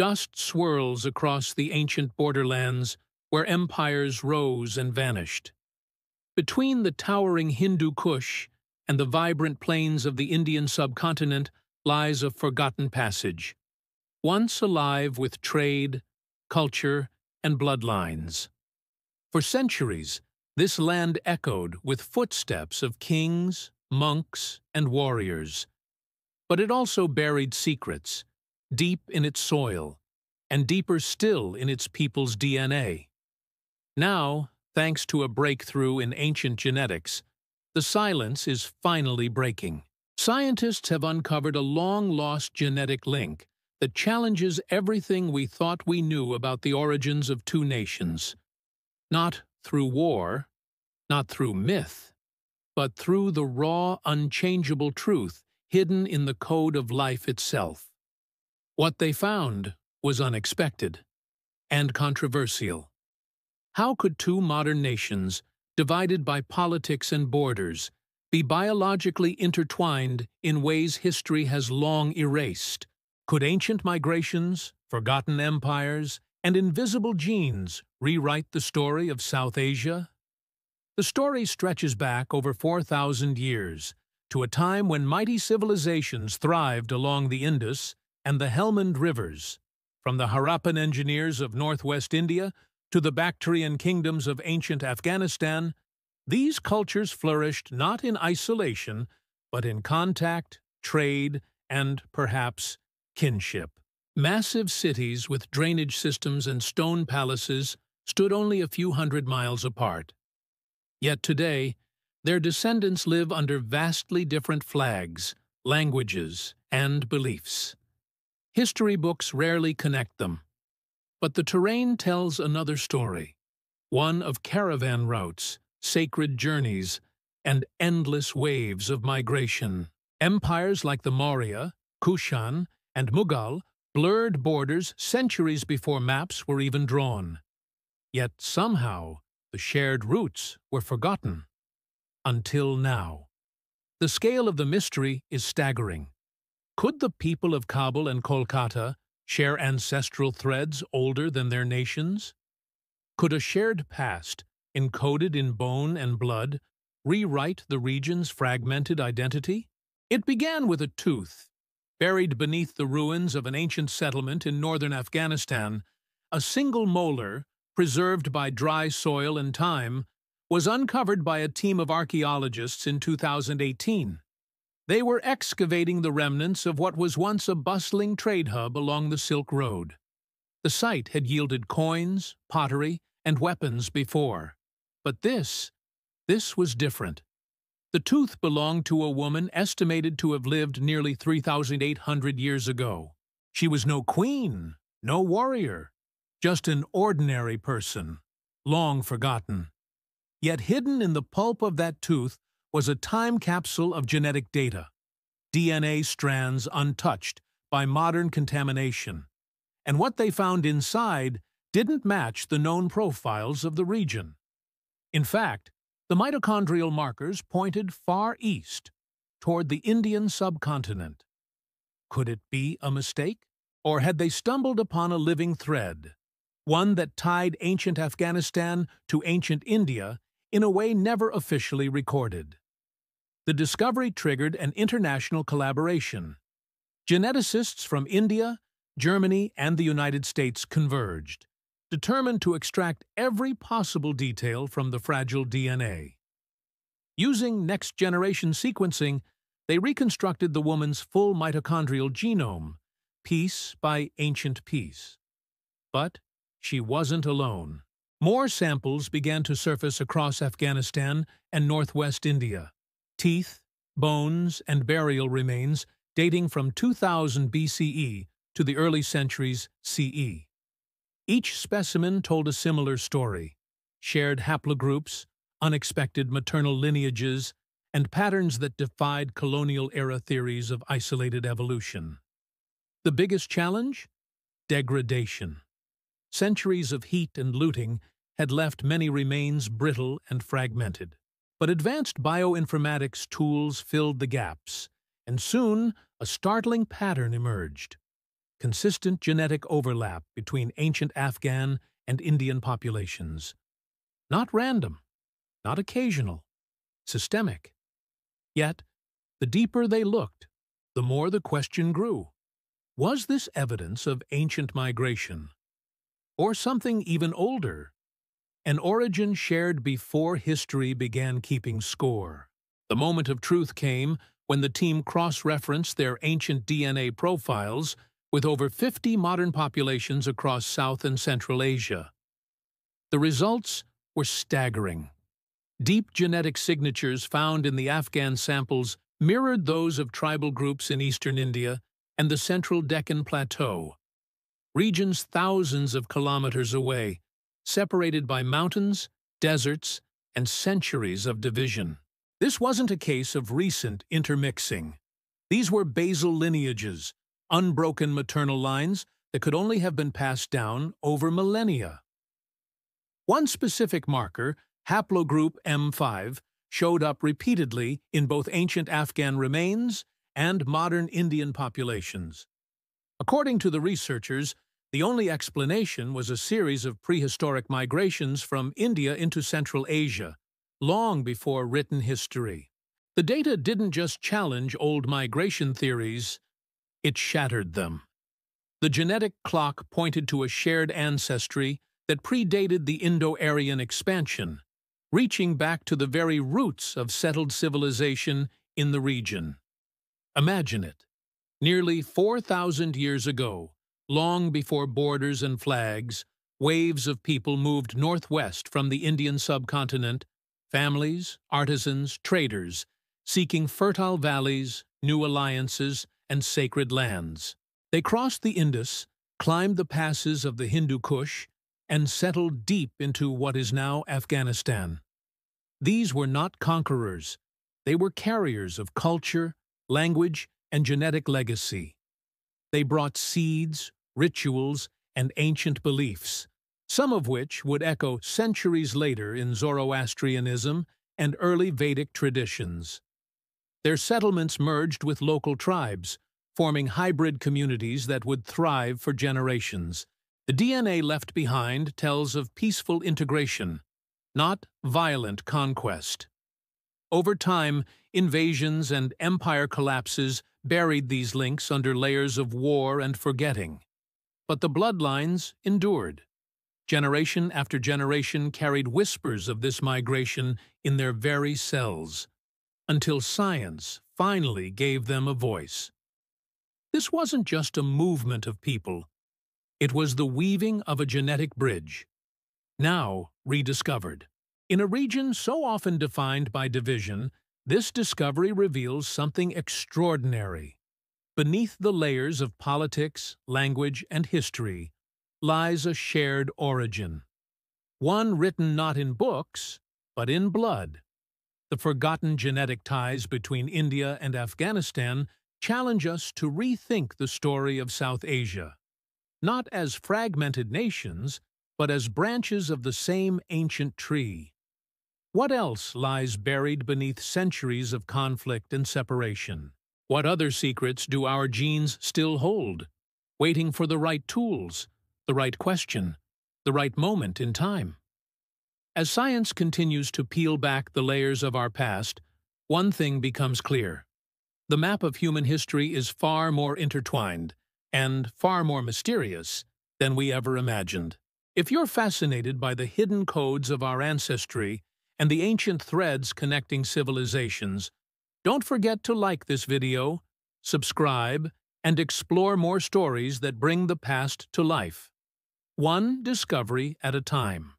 Dust swirls across the ancient borderlands where empires rose and vanished. Between the towering Hindu Kush and the vibrant plains of the Indian subcontinent lies a forgotten passage, once alive with trade, culture, and bloodlines. For centuries, this land echoed with footsteps of kings, monks, and warriors. But it also buried secrets, deep in its soil, and deeper still in its people's DNA. Now, thanks to a breakthrough in ancient genetics, the silence is finally breaking. Scientists have uncovered a long-lost genetic link that challenges everything we thought we knew about the origins of two nations. Not through war, not through myth, but through the raw, unchangeable truth hidden in the code of life itself. What they found was unexpected and controversial. How could two modern nations, divided by politics and borders, be biologically intertwined in ways history has long erased? Could ancient migrations, forgotten empires, and invisible genes rewrite the story of South Asia? The story stretches back over 4,000 years, to a time when mighty civilizations thrived along the Indus and the Helmand rivers, from the Harappan engineers of northwest India to the Bactrian kingdoms of ancient Afghanistan, these cultures flourished not in isolation, but in contact, trade, and, perhaps, kinship. Massive cities with drainage systems and stone palaces stood only a few hundred miles apart. Yet today, their descendants live under vastly different flags, languages, and beliefs. History books rarely connect them, but the terrain tells another story, one of caravan routes, sacred journeys, and endless waves of migration. Empires like the Maurya, Kushan, and Mughal blurred borders centuries before maps were even drawn. Yet somehow the shared roots were forgotten. Until now. The scale of the mystery is staggering. Could the people of Kabul and Kolkata share ancestral threads older than their nations? Could a shared past, encoded in bone and blood, rewrite the region's fragmented identity? It began with a tooth. Buried beneath the ruins of an ancient settlement in northern Afghanistan, a single molar, preserved by dry soil and time, was uncovered by a team of archaeologists in 2018. They were excavating the remnants of what was once a bustling trade hub along the Silk Road. The site had yielded coins, pottery, and weapons before. But this, this was different. The tooth belonged to a woman estimated to have lived nearly 3,800 years ago. She was no queen, no warrior, just an ordinary person, long forgotten. Yet hidden in the pulp of that tooth was a time capsule of genetic data, DNA strands untouched by modern contamination, and what they found inside didn't match the known profiles of the region. In fact, the mitochondrial markers pointed far east, toward the Indian subcontinent. Could it be a mistake? Or had they stumbled upon a living thread, one that tied ancient Afghanistan to ancient India in a way never officially recorded? The discovery triggered an international collaboration. Geneticists from India, Germany, and the United States converged, determined to extract every possible detail from the fragile DNA. Using next-generation sequencing, they reconstructed the woman's full mitochondrial genome, piece by ancient piece. But she wasn't alone. More samples began to surface across Afghanistan and northwest India teeth, bones, and burial remains dating from 2000 BCE to the early centuries CE. Each specimen told a similar story, shared haplogroups, unexpected maternal lineages, and patterns that defied colonial-era theories of isolated evolution. The biggest challenge? Degradation. Centuries of heat and looting had left many remains brittle and fragmented. But advanced bioinformatics tools filled the gaps, and soon a startling pattern emerged. consistent genetic overlap between ancient Afghan and Indian populations. Not random, not occasional, systemic. Yet, the deeper they looked, the more the question grew. Was this evidence of ancient migration? Or something even older? An origin shared before history began keeping score. The moment of truth came when the team cross-referenced their ancient DNA profiles with over 50 modern populations across South and Central Asia. The results were staggering. Deep genetic signatures found in the Afghan samples mirrored those of tribal groups in eastern India and the central Deccan Plateau, regions thousands of kilometers away, separated by mountains, deserts, and centuries of division. This wasn't a case of recent intermixing. These were basal lineages, unbroken maternal lines that could only have been passed down over millennia. One specific marker, haplogroup M5, showed up repeatedly in both ancient Afghan remains and modern Indian populations. According to the researchers, the only explanation was a series of prehistoric migrations from India into Central Asia, long before written history. The data didn't just challenge old migration theories, it shattered them. The genetic clock pointed to a shared ancestry that predated the Indo-Aryan expansion, reaching back to the very roots of settled civilization in the region. Imagine it. Nearly 4,000 years ago, long before borders and flags, waves of people moved northwest from the Indian subcontinent, families, artisans, traders, seeking fertile valleys, new alliances, and sacred lands. They crossed the Indus, climbed the passes of the Hindu Kush, and settled deep into what is now Afghanistan. These were not conquerors. They were carriers of culture, language, and genetic legacy. They brought seeds, rituals, and ancient beliefs, some of which would echo centuries later in Zoroastrianism and early Vedic traditions. Their settlements merged with local tribes, forming hybrid communities that would thrive for generations. The DNA left behind tells of peaceful integration, not violent conquest. Over time, invasions and empire collapses buried these links under layers of war and forgetting. But the bloodlines endured. Generation after generation carried whispers of this migration in their very cells until science finally gave them a voice. This wasn't just a movement of people. It was the weaving of a genetic bridge, now rediscovered. In a region so often defined by division, this discovery reveals something extraordinary. Beneath the layers of politics, language, and history lies a shared origin. One written not in books, but in blood. The forgotten genetic ties between India and Afghanistan challenge us to rethink the story of South Asia, not as fragmented nations, but as branches of the same ancient tree. What else lies buried beneath centuries of conflict and separation? What other secrets do our genes still hold, waiting for the right tools, the right question, the right moment in time? As science continues to peel back the layers of our past, one thing becomes clear. The map of human history is far more intertwined and far more mysterious than we ever imagined. If you're fascinated by the hidden codes of our ancestry and the ancient threads connecting civilizations, don't forget to like this video, subscribe, and explore more stories that bring the past to life. One discovery at a time.